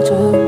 着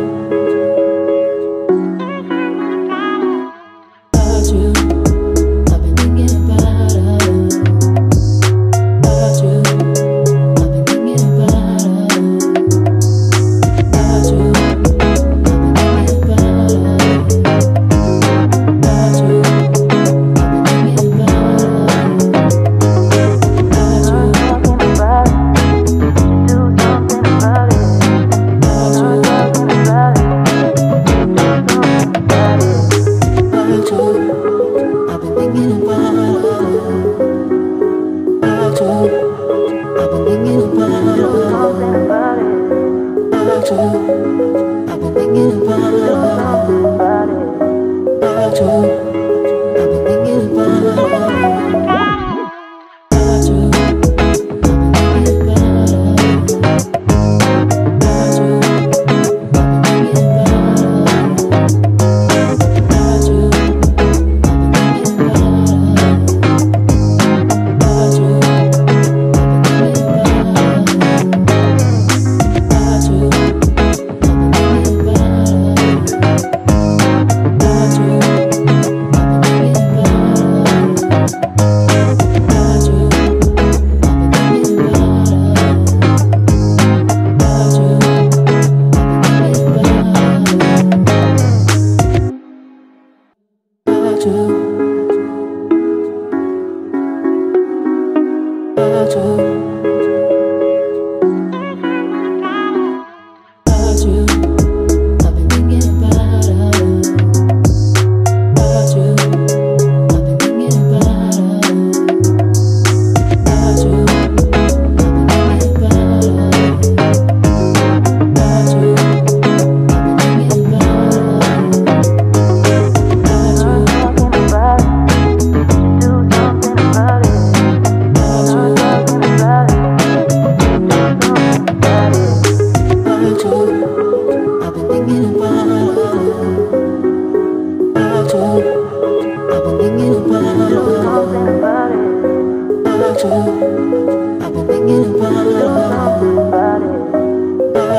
着。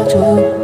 中。